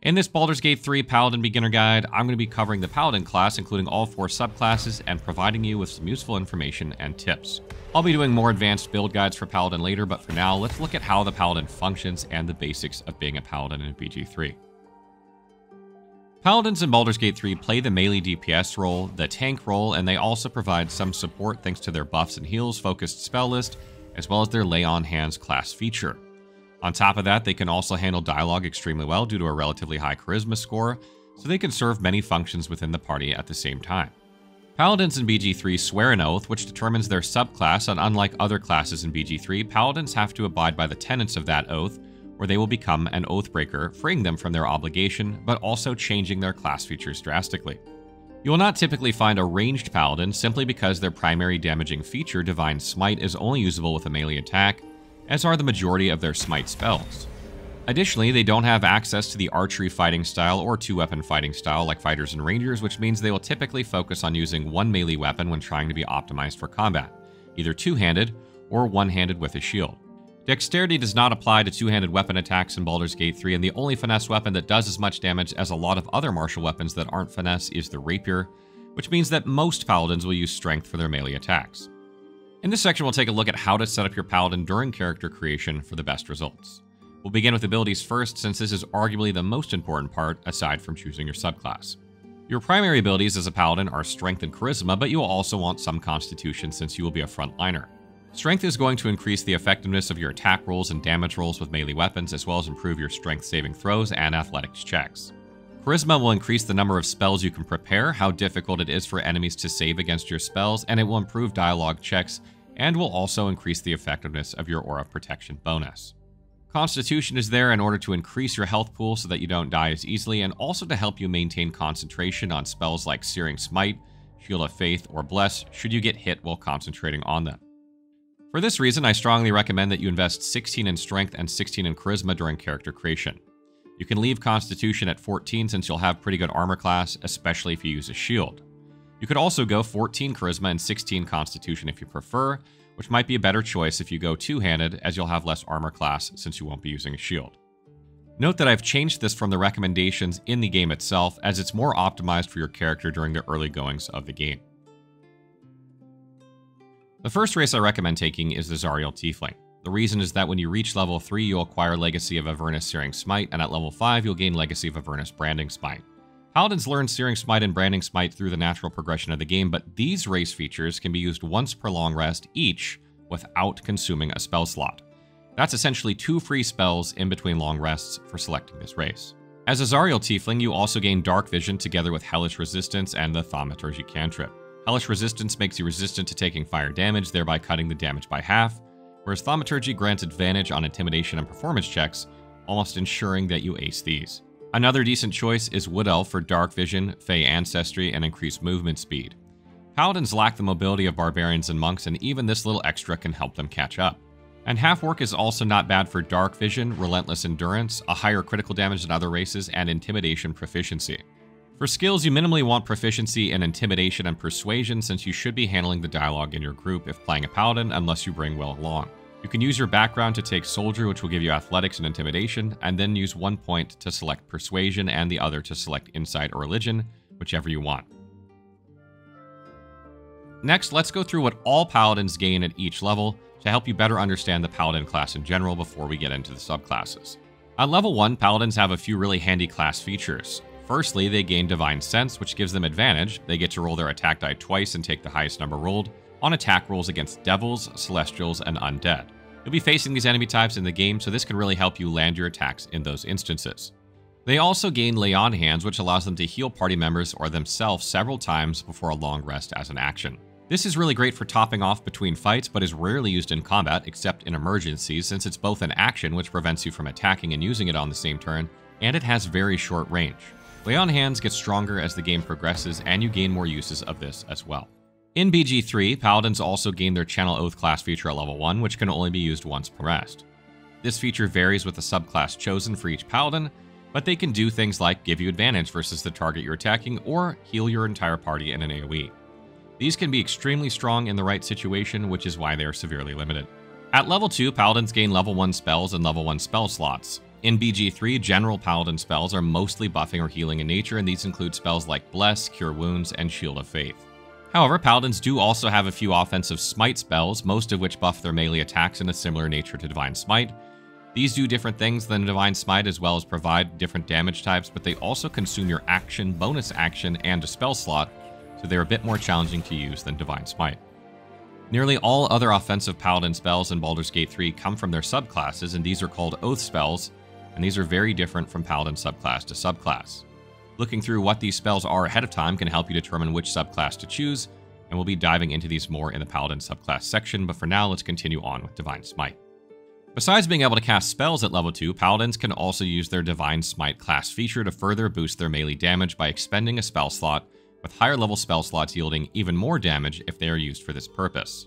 In this Baldur's Gate 3 Paladin Beginner Guide, I'm going to be covering the Paladin class, including all four subclasses, and providing you with some useful information and tips. I'll be doing more advanced build guides for Paladin later, but for now, let's look at how the Paladin functions and the basics of being a Paladin in BG3. Paladins in Baldur's Gate 3 play the melee DPS role, the tank role, and they also provide some support thanks to their buffs and heals focused spell list, as well as their Lay on Hands class feature. On top of that, they can also handle dialogue extremely well due to a relatively high charisma score, so they can serve many functions within the party at the same time. Paladins in BG3 swear an oath which determines their subclass, and unlike other classes in BG3, Paladins have to abide by the tenets of that oath, or they will become an oathbreaker, freeing them from their obligation, but also changing their class features drastically. You will not typically find a ranged paladin simply because their primary damaging feature, Divine Smite, is only usable with a melee attack, as are the majority of their smite spells. Additionally, they don't have access to the archery fighting style or two-weapon fighting style like fighters and rangers, which means they will typically focus on using one melee weapon when trying to be optimized for combat, either two-handed or one-handed with a shield. Dexterity does not apply to two-handed weapon attacks in Baldur's Gate 3, and the only finesse weapon that does as much damage as a lot of other martial weapons that aren't finesse is the rapier, which means that most paladins will use strength for their melee attacks. In this section, we'll take a look at how to set up your paladin during character creation for the best results. We'll begin with abilities first, since this is arguably the most important part aside from choosing your subclass. Your primary abilities as a paladin are strength and charisma, but you will also want some constitution since you will be a frontliner. Strength is going to increase the effectiveness of your attack rolls and damage rolls with melee weapons, as well as improve your strength saving throws and athletics checks. Charisma will increase the number of spells you can prepare, how difficult it is for enemies to save against your spells, and it will improve dialogue checks, and will also increase the effectiveness of your Aura of Protection bonus. Constitution is there in order to increase your health pool so that you don't die as easily, and also to help you maintain concentration on spells like Searing Smite, Shield of Faith, or Bless should you get hit while concentrating on them. For this reason, I strongly recommend that you invest 16 in Strength and 16 in Charisma during character creation. You can leave Constitution at 14 since you'll have pretty good armor class, especially if you use a shield. You could also go 14 Charisma and 16 Constitution if you prefer, which might be a better choice if you go two-handed as you'll have less armor class since you won't be using a shield. Note that I've changed this from the recommendations in the game itself as it's more optimized for your character during the early goings of the game. The first race I recommend taking is the Zariel Tiefling. The reason is that when you reach level 3, you'll acquire Legacy of Avernus Searing Smite, and at level 5, you'll gain Legacy of Avernus Branding Smite. Paladins learn Searing Smite and Branding Smite through the natural progression of the game, but these race features can be used once per long rest each without consuming a spell slot. That's essentially two free spells in between long rests for selecting this race. As a Zariel Tiefling, you also gain Dark Vision together with Hellish Resistance and the Thaumaturgy cantrip. Hellish Resistance makes you resistant to taking fire damage, thereby cutting the damage by half, whereas Thaumaturgy grants advantage on intimidation and performance checks, almost ensuring that you ace these. Another decent choice is Wood Elf for Dark Vision, Fey Ancestry, and increased movement speed. Paladins lack the mobility of barbarians and monks, and even this little extra can help them catch up. And Half Orc is also not bad for Dark Vision, Relentless Endurance, a higher critical damage than other races, and Intimidation Proficiency. For skills, you minimally want proficiency in intimidation and persuasion since you should be handling the dialogue in your group if playing a paladin unless you bring Wyll along. You can use your background to take soldier which will give you athletics and intimidation, and then use one point to select persuasion and the other to select insight or religion, whichever you want. Next, let's go through what all paladins gain at each level to help you better understand the paladin class in general before we get into the subclasses. At level 1, paladins have a few really handy class features. Firstly, they gain Divine Sense, which gives them advantage. They get to roll their attack die twice and take the highest number rolled on attack rolls against devils, celestials, and undead. You'll be facing these enemy types in the game, so this can really help you land your attacks in those instances. They also gain Lay on Hands, which allows them to heal party members or themselves several times before a long rest as an action. This is really great for topping off between fights, but is rarely used in combat except in emergencies since it's both an action which prevents you from attacking and using it on the same turn, and it has very short range. Lay on Hands gets stronger as the game progresses, and you gain more uses of this as well. In BG3, Paladins also gain their Channel Oath class feature at level 1, which can only be used once per rest. This feature varies with the subclass chosen for each Paladin, but they can do things like give you advantage versus the target you're attacking or heal your entire party in an AoE. These can be extremely strong in the right situation, which is why they are severely limited. At level 2, Paladins gain level 1 spells and level 1 spell slots. In BG3, general paladin spells are mostly buffing or healing in nature, and these include spells like Bless, Cure Wounds, and Shield of Faith. However, paladins do also have a few offensive smite spells, most of which buff their melee attacks in a similar nature to Divine Smite. These do different things than Divine Smite as well as provide different damage types, but they also consume your action, bonus action, and a spell slot, so they're a bit more challenging to use than Divine Smite. Nearly all other offensive paladin spells in Baldur's Gate 3 come from their subclasses, and these are called oath spells, and these are very different from paladin subclass to subclass. Looking through what these spells are ahead of time can help you determine which subclass to choose, and we'll be diving into these more in the paladin subclass section, but for now let's continue on with Divine Smite. Besides being able to cast spells at level 2, paladins can also use their Divine Smite class feature to further boost their melee damage by expending a spell slot with higher level spell slots yielding even more damage if they are used for this purpose.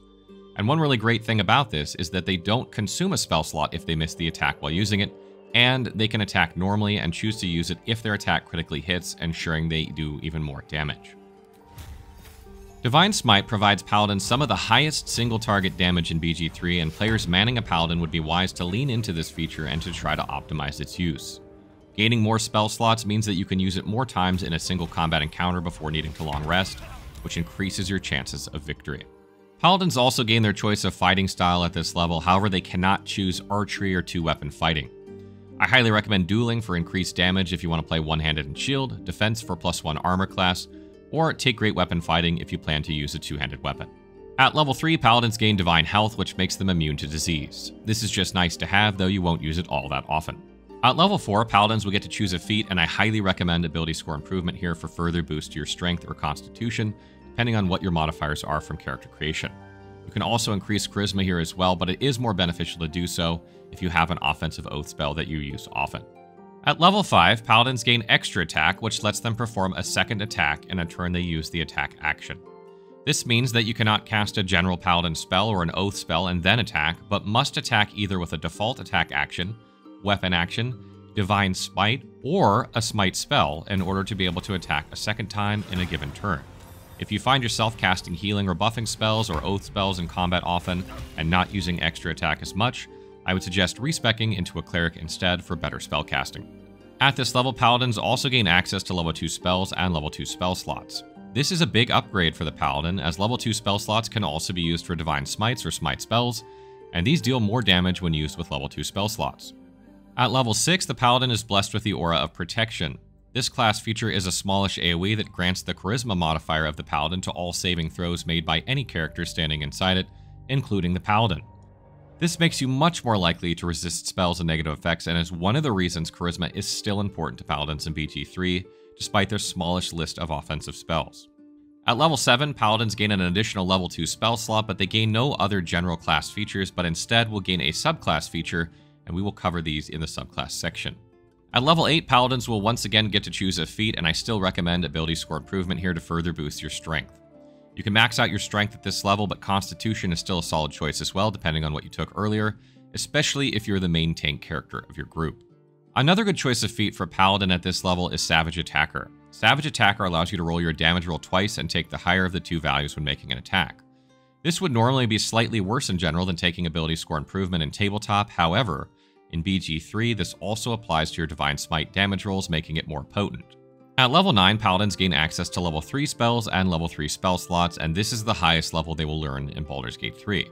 And one really great thing about this is that they don't consume a spell slot if they miss the attack while using it, and they can attack normally and choose to use it if their attack critically hits, ensuring they do even more damage. Divine Smite provides paladins some of the highest single target damage in BG3, and players manning a paladin would be wise to lean into this feature and to try to optimize its use. Gaining more spell slots means that you can use it more times in a single combat encounter before needing to long rest, which increases your chances of victory. Paladins also gain their choice of fighting style at this level, however, they cannot choose archery or two weapon fighting. I highly recommend dueling for increased damage if you want to play one handed and shield, defense for plus one armor class, or take great weapon fighting if you plan to use a two handed weapon. At level 3, Paladins gain Divine Health, which makes them immune to disease. This is just nice to have, though you won't use it all that often. At level 4, Paladins will get to choose a feat, and I highly recommend ability score improvement here for further boost to your strength or constitution, depending on what your modifiers are from character creation. You can also increase charisma here as well, but it is more beneficial to do so if you have an offensive oath spell that you use often. At level 5, Paladins gain extra attack, which lets them perform a second attack in a turn they use the attack action. This means that you cannot cast a general Paladin spell or an oath spell and then attack, but must attack either with a default attack action weapon action, divine smite, or a smite spell in order to be able to attack a second time in a given turn. If you find yourself casting healing or buffing spells or oath spells in combat often and not using extra attack as much, I would suggest respecking into a cleric instead for better spell casting. At this level, paladins also gain access to level 2 spells and level 2 spell slots. This is a big upgrade for the paladin, as level 2 spell slots can also be used for divine smites or smite spells, and these deal more damage when used with level 2 spell slots. At level 6, the Paladin is blessed with the Aura of Protection. This class feature is a smallish AoE that grants the Charisma modifier of the Paladin to all saving throws made by any character standing inside it, including the Paladin. This makes you much more likely to resist spells and negative effects, and is one of the reasons Charisma is still important to Paladins in BG3, despite their smallish list of offensive spells. At level 7, Paladins gain an additional level 2 spell slot, but they gain no other general class features, but instead will gain a subclass feature and we will cover these in the subclass section. At level 8, Paladins will once again get to choose a feat, and I still recommend ability score improvement here to further boost your strength. You can max out your strength at this level, but Constitution is still a solid choice as well, depending on what you took earlier, especially if you're the main tank character of your group. Another good choice of feat for Paladin at this level is Savage Attacker. Savage Attacker allows you to roll your damage roll twice and take the higher of the two values when making an attack. This would normally be slightly worse in general than taking ability score improvement in tabletop, however, in BG3 this also applies to your Divine Smite damage rolls, making it more potent. At level 9, Paladins gain access to level 3 spells and level 3 spell slots, and this is the highest level they will learn in Baldur's Gate 3.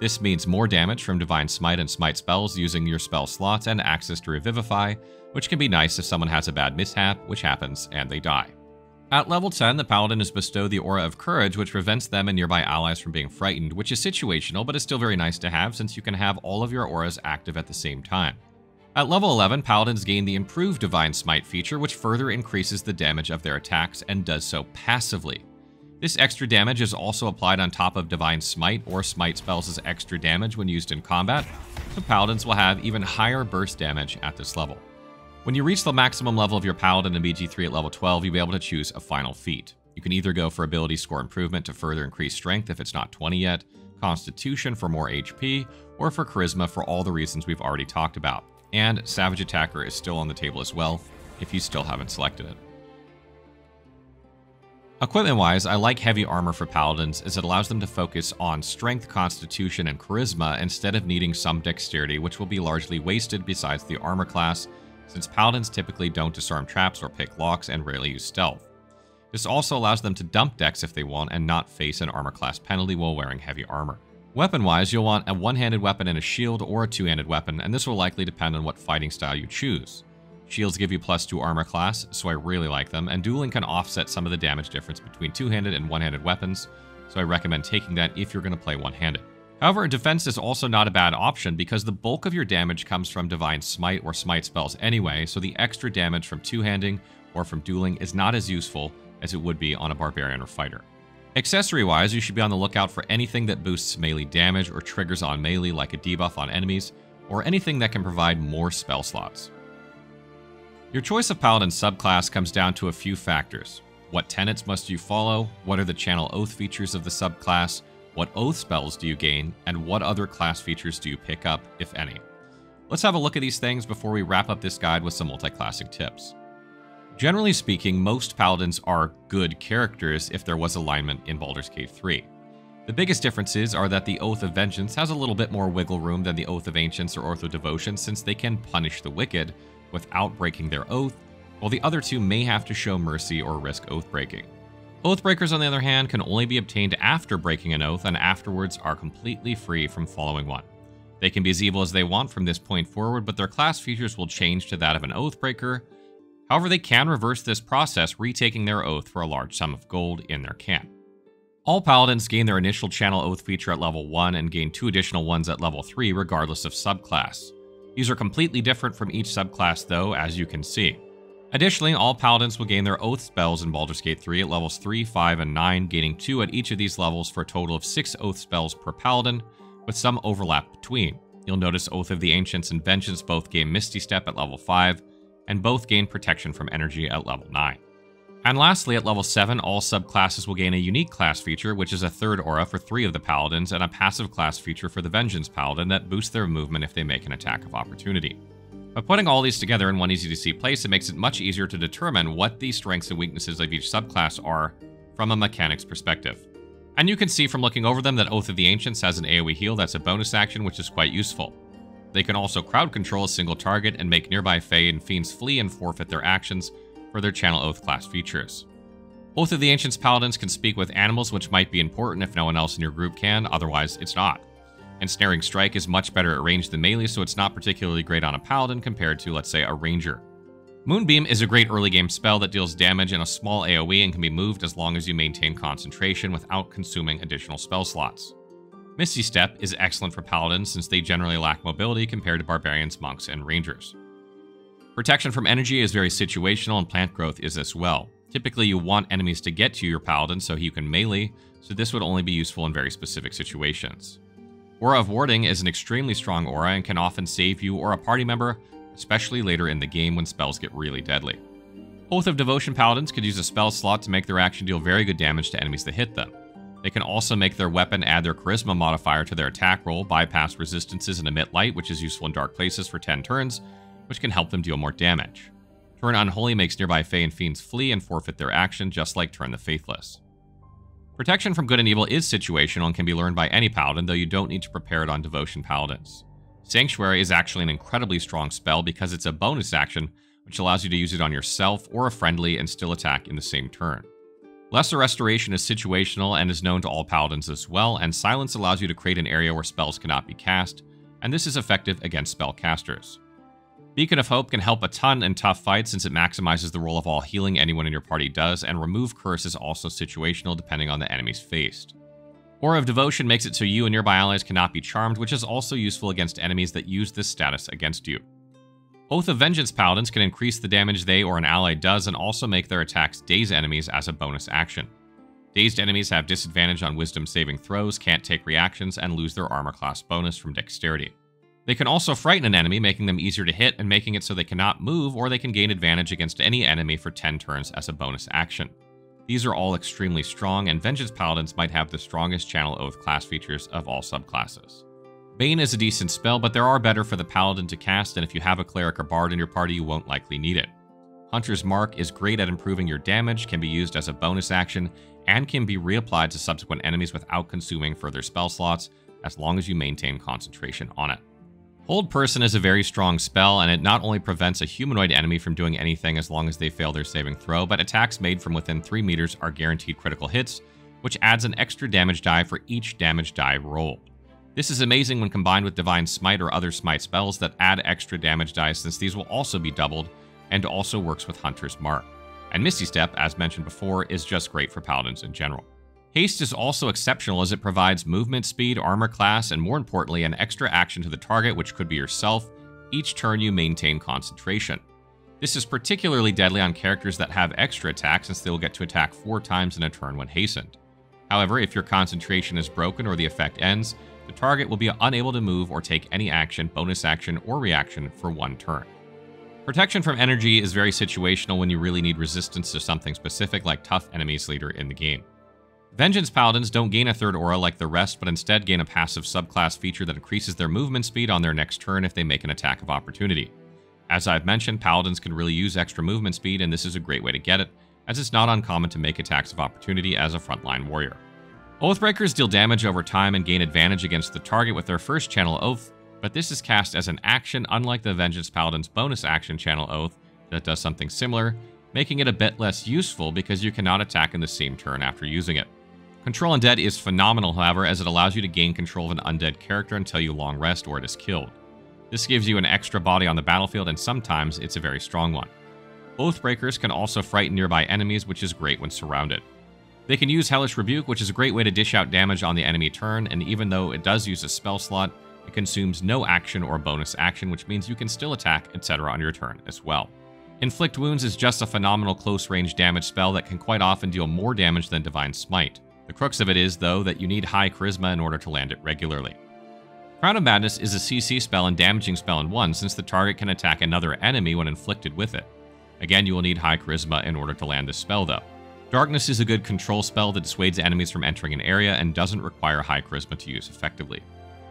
This means more damage from Divine Smite and Smite spells using your spell slots and access to Revivify, which can be nice if someone has a bad mishap, which happens, and they die. At level 10, the Paladin is bestowed the Aura of Courage, which prevents them and nearby allies from being frightened, which is situational, but is still very nice to have since you can have all of your auras active at the same time. At level 11, Paladins gain the Improved Divine Smite feature, which further increases the damage of their attacks and does so passively. This extra damage is also applied on top of Divine Smite or Smite spells as extra damage when used in combat, so Paladins will have even higher burst damage at this level. When you reach the maximum level of your Paladin in BG3 at level 12, you'll be able to choose a final feat. You can either go for ability score improvement to further increase strength if it's not 20 yet, constitution for more HP, or for charisma for all the reasons we've already talked about. And Savage Attacker is still on the table as well, if you still haven't selected it. Equipment wise, I like heavy armor for paladins as it allows them to focus on strength, constitution, and charisma instead of needing some dexterity, which will be largely wasted besides the armor class, since paladins typically don't disarm traps or pick locks and rarely use stealth. This also allows them to dump dex if they want and not face an armor class penalty while wearing heavy armor. Weapon wise, you'll want a one handed weapon and a shield or a two handed weapon, and this will likely depend on what fighting style you choose. Shields give you plus 2 armor class, so I really like them, and dueling can offset some of the damage difference between two-handed and one-handed weapons, so I recommend taking that if you're going to play one-handed. However, defense is also not a bad option because the bulk of your damage comes from Divine Smite or Smite spells anyway, so the extra damage from two-handing or from dueling is not as useful as it would be on a Barbarian or Fighter. Accessory-wise, you should be on the lookout for anything that boosts melee damage or triggers on melee like a debuff on enemies, or anything that can provide more spell slots. Your choice of paladin subclass comes down to a few factors. What tenets must you follow? What are the channel oath features of the subclass? What oath spells do you gain? And what other class features do you pick up, if any? Let's have a look at these things before we wrap up this guide with some multi-classing tips. Generally speaking, most paladins are good characters if there was alignment in Baldur's Gate 3. The biggest differences are that the Oath of Vengeance has a little bit more wiggle room than the Oath of Ancients or Oath of Devotion since they can punish the wicked, without breaking their oath, while the other two may have to show mercy or risk oath breaking. Oathbreakers, on the other hand, can only be obtained after breaking an oath and afterwards are completely free from following one. They can be as evil as they want from this point forward, but their class features will change to that of an Oathbreaker. However, they can reverse this process, retaking their oath for a large sum of gold in their camp. All paladins gain their initial channel oath feature at level 1 and gain two additional ones at level 3 regardless of subclass. These are completely different from each subclass though, as you can see. Additionally, all paladins will gain their oath spells in Baldur's Gate 3 at levels 3, 5, and 9, gaining 2 at each of these levels for a total of 6 oath spells per paladin, with some overlap between. You'll notice Oath of the Ancients and Vengeance both gain Misty Step at level 5, and both gain protection from energy at level 9. And lastly, at level 7, all subclasses will gain a unique class feature, which is a third aura for three of the paladins, and a passive class feature for the Vengeance Paladin that boosts their movement if they make an attack of opportunity. By putting all these together in one easy to see place, it makes it much easier to determine what the strengths and weaknesses of each subclass are from a mechanics perspective. And you can see from looking over them that Oath of the Ancients has an AoE heal that's a bonus action, which is quite useful. They can also crowd control a single target and make nearby Fey and Fiends flee and forfeit their actions, for their Channel Oath class features. Both of the Ancients Paladins can speak with animals, which might be important if no one else in your group can, otherwise it's not. Ensnaring Strike is much better at range than melee, so it's not particularly great on a Paladin compared to, let's say, a Ranger. Moonbeam is a great early game spell that deals damage in a small AoE and can be moved as long as you maintain concentration without consuming additional spell slots. Misty Step is excellent for Paladins since they generally lack mobility compared to Barbarians, Monks, and Rangers. Protection from energy is very situational and plant growth is as well. Typically you want enemies to get to your paladin so you can melee, so this would only be useful in very specific situations. Aura of Warding is an extremely strong aura and can often save you or a party member, especially later in the game when spells get really deadly. Oath of Devotion Paladins could use a spell slot to make their action deal very good damage to enemies that hit them. They can also make their weapon add their Charisma modifier to their attack roll, bypass resistances, and emit light, which is useful in dark places for 10 turns, which can help them deal more damage. Turn Unholy makes nearby Fey and Fiends flee and forfeit their action, just like Turn the Faithless. Protection from good and evil is situational and can be learned by any paladin, though you don't need to prepare it on Devotion paladins. Sanctuary is actually an incredibly strong spell because it's a bonus action, which allows you to use it on yourself or a friendly and still attack in the same turn. Lesser Restoration is situational and is known to all paladins as well, and Silence allows you to create an area where spells cannot be cast, and this is effective against spellcasters. Beacon of Hope can help a ton in tough fights since it maximizes the roll of all healing anyone in your party does, and Remove Curse is also situational depending on the enemies faced. Aura of Devotion makes it so you and nearby allies cannot be charmed, which is also useful against enemies that use this status against you. Oath of Vengeance Paladins can increase the damage they or an ally does and also make their attacks daze enemies as a bonus action. Dazed enemies have disadvantage on wisdom saving throws, can't take reactions, and lose their armor class bonus from dexterity. They can also frighten an enemy, making them easier to hit and making it so they cannot move, or they can gain advantage against any enemy for 10 turns as a bonus action. These are all extremely strong, and Vengeance Paladins might have the strongest Channel Oath class features of all subclasses. Bane is a decent spell, but there are better for the Paladin to cast, and if you have a Cleric or Bard in your party, you won't likely need it. Hunter's Mark is great at improving your damage, can be used as a bonus action, and can be reapplied to subsequent enemies without consuming further spell slots, as long as you maintain concentration on it. Hold Person is a very strong spell, and it not only prevents a humanoid enemy from doing anything as long as they fail their saving throw, but attacks made from within 3 meters are guaranteed critical hits, which adds an extra damage die for each damage die rolled. This is amazing when combined with Divine Smite or other Smite spells that add extra damage dice since these will also be doubled and also works with Hunter's Mark. And Misty Step, as mentioned before, is just great for Paladins in general. Haste is also exceptional as it provides movement speed, armor class, and more importantly, an extra action to the target, which could be yourself, each turn you maintain concentration. This is particularly deadly on characters that have extra attack since they will get to attack four times in a turn when hastened. However, if your concentration is broken or the effect ends, the target will be unable to move or take any action, bonus action, or reaction for one turn. Protection from energy is very situational when you really need resistance to something specific like tough enemies later in the game. Vengeance Paladins don't gain a third aura like the rest, but instead gain a passive subclass feature that increases their movement speed on their next turn if they make an attack of opportunity. As I've mentioned, Paladins can really use extra movement speed, and this is a great way to get it, as it's not uncommon to make attacks of opportunity as a frontline warrior. Oathbreakers deal damage over time and gain advantage against the target with their first channel Oath, but this is cast as an action unlike the Vengeance Paladin's bonus action channel Oath that does something similar, making it a bit less useful because you cannot attack in the same turn after using it. Control Undead is phenomenal, however, as it allows you to gain control of an undead character until you long rest or it is killed. This gives you an extra body on the battlefield, and sometimes it's a very strong one. Oathbreakers can also frighten nearby enemies, which is great when surrounded. They can use Hellish Rebuke, which is a great way to dish out damage on the enemy turn, and even though it does use a spell slot, it consumes no action or bonus action, which means you can still attack, etc. on your turn as well. Inflict Wounds is just a phenomenal close range damage spell that can quite often deal more damage than Divine Smite. The crux of it is, though, that you need high charisma in order to land it regularly. Crown of Madness is a CC spell and damaging spell in one, since the target can attack another enemy when inflicted with it. Again, you will need high charisma in order to land this spell, though. Darkness is a good control spell that dissuades enemies from entering an area and doesn't require high charisma to use effectively.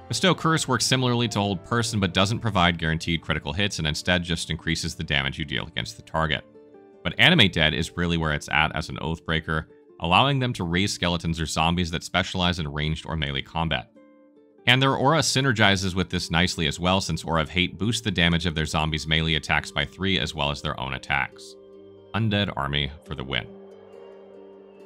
Bestow Curse works similarly to Hold Person but doesn't provide guaranteed critical hits and instead just increases the damage you deal against the target. But Animate Dead is really where it's at as an Oathbreaker, allowing them to raise skeletons or zombies that specialize in ranged or melee combat. And their aura synergizes with this nicely as well, since Aura of Hate boosts the damage of their zombies' melee attacks by 3 as well as their own attacks. Undead Army for the win.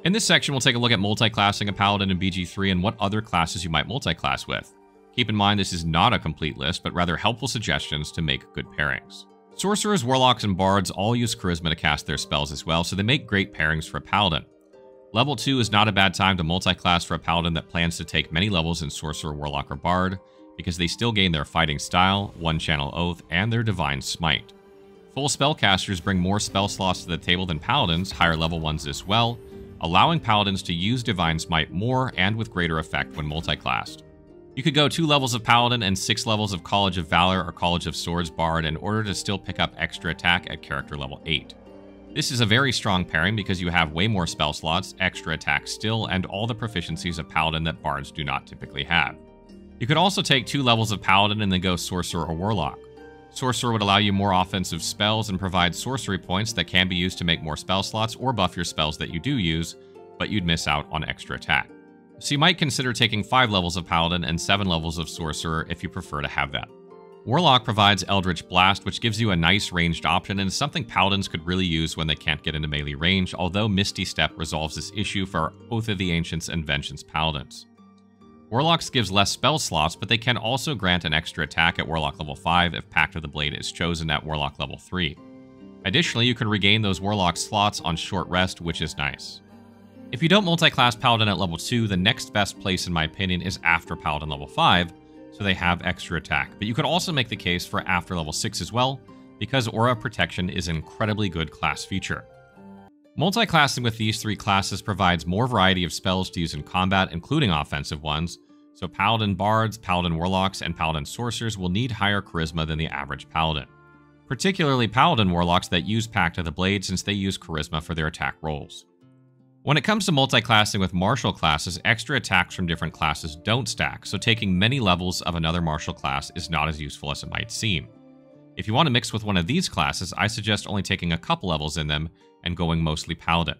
In this section, we'll take a look at multi-classing a paladin in BG3 and what other classes you might multi-class with. Keep in mind this is not a complete list, but rather helpful suggestions to make good pairings. Sorcerers, Warlocks, and Bards all use Charisma to cast their spells as well, so they make great pairings for a Paladin. Level 2 is not a bad time to multi-class for a Paladin that plans to take many levels in Sorcerer, Warlock, or Bard, because they still gain their Fighting Style, One Channel Oath, and their Divine Smite. Full spellcasters bring more spell slots to the table than Paladins, higher level ones as well, allowing Paladins to use Divine Smite more and with greater effect when multi-classed. You could go two levels of Paladin and six levels of College of Valor or College of Swords Bard in order to still pick up extra attack at character level 8. This is a very strong pairing because you have way more spell slots, extra attack still, and all the proficiencies of Paladin that Bards do not typically have. You could also take two levels of Paladin and then go Sorcerer or Warlock. Sorcerer would allow you more offensive spells and provide sorcery points that can be used to make more spell slots or buff your spells that you do use, but you'd miss out on extra attack. So you might consider taking 5 levels of Paladin and 7 levels of Sorcerer if you prefer to have that. Warlock provides Eldritch Blast, which gives you a nice ranged option and is something Paladins could really use when they can't get into melee range, although Misty Step resolves this issue for Oath of the Ancients and Vengeance Paladins. Warlocks gives less spell slots, but they can also grant an extra attack at Warlock level 5 if Pact of the Blade is chosen at Warlock level 3. Additionally, you can regain those Warlock slots on short rest, which is nice. If you don't multi-class Paladin at level 2, the next best place in my opinion is after Paladin level 5, so they have extra attack. But you could also make the case for after level 6 as well, because Aura Protection is an incredibly good class feature. Multi-classing with these three classes provides more variety of spells to use in combat, including offensive ones, so Paladin Bards, Paladin Warlocks, and Paladin Sorcerers will need higher charisma than the average Paladin. Particularly Paladin Warlocks that use Pact of the Blade since they use charisma for their attack rolls. When it comes to multi-classing with martial classes, extra attacks from different classes don't stack, so taking many levels of another martial class is not as useful as it might seem. If you want to mix with one of these classes, I suggest only taking a couple levels in them and going mostly Paladin.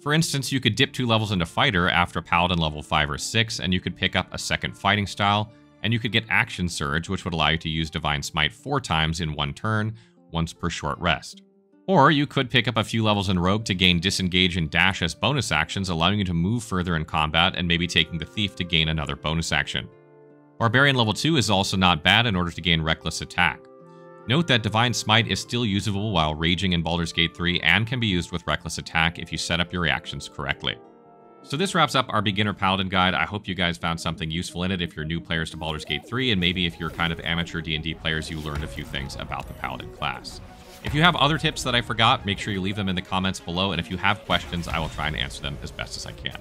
For instance, you could dip two levels into Fighter after Paladin level 5 or 6, and you could pick up a second fighting style, and you could get Action Surge, which would allow you to use Divine Smite four times in one turn, once per short rest. Or you could pick up a few levels in Rogue to gain Disengage and Dash as bonus actions, allowing you to move further in combat, and maybe taking the Thief to gain another bonus action. Barbarian level 2 is also not bad in order to gain Reckless Attack. Note that Divine Smite is still usable while raging in Baldur's Gate 3 and can be used with Reckless Attack if you set up your reactions correctly. So this wraps up our beginner paladin guide. I hope you guys found something useful in it if you're new players to Baldur's Gate 3 and maybe if you're kind of amateur D&D players you learned a few things about the paladin class. If you have other tips that I forgot, make sure you leave them in the comments below and if you have questions, I will try and answer them as best as I can.